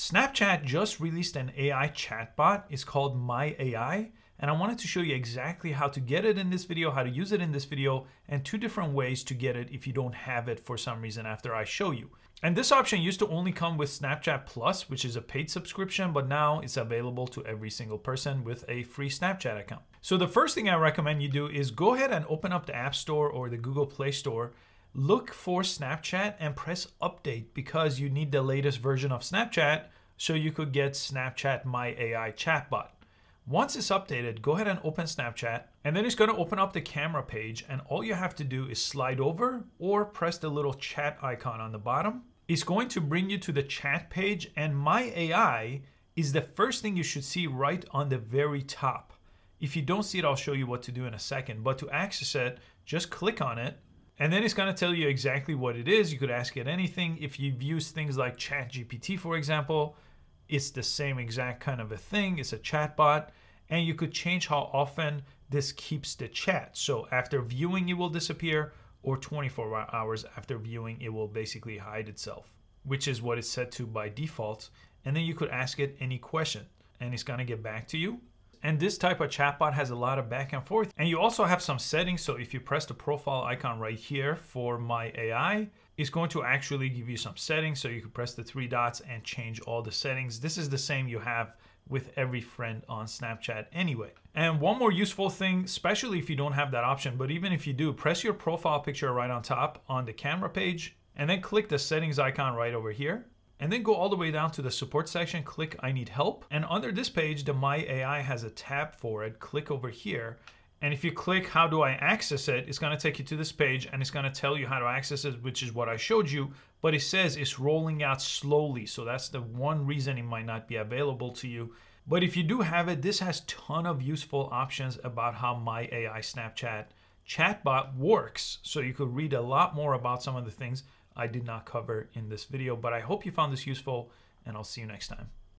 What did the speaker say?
Snapchat just released an AI chatbot. It's called My AI. And I wanted to show you exactly how to get it in this video, how to use it in this video, and two different ways to get it if you don't have it for some reason after I show you. And this option used to only come with Snapchat Plus, which is a paid subscription, but now it's available to every single person with a free Snapchat account. So the first thing I recommend you do is go ahead and open up the App Store or the Google Play Store look for Snapchat and press update because you need the latest version of Snapchat so you could get Snapchat My AI chatbot. Once it's updated, go ahead and open Snapchat and then it's going to open up the camera page and all you have to do is slide over or press the little chat icon on the bottom. It's going to bring you to the chat page and My AI is the first thing you should see right on the very top. If you don't see it, I'll show you what to do in a second. But to access it, just click on it and then it's going to tell you exactly what it is. You could ask it anything. If you've used things like ChatGPT, for example, it's the same exact kind of a thing. It's a chatbot. And you could change how often this keeps the chat. So after viewing, it will disappear, or 24 hours after viewing, it will basically hide itself, which is what it's set to by default. And then you could ask it any question, and it's going to get back to you. And this type of chatbot has a lot of back and forth. And you also have some settings. So if you press the profile icon right here for my AI, it's going to actually give you some settings. So you can press the three dots and change all the settings. This is the same you have with every friend on Snapchat anyway. And one more useful thing, especially if you don't have that option, but even if you do, press your profile picture right on top on the camera page and then click the settings icon right over here and then go all the way down to the support section, click I need help. And under this page, the My AI has a tab for it. Click over here. And if you click how do I access it, it's gonna take you to this page and it's gonna tell you how to access it, which is what I showed you, but it says it's rolling out slowly. So that's the one reason it might not be available to you. But if you do have it, this has ton of useful options about how My AI Snapchat chatbot works. So you could read a lot more about some of the things I did not cover in this video, but I hope you found this useful and I'll see you next time.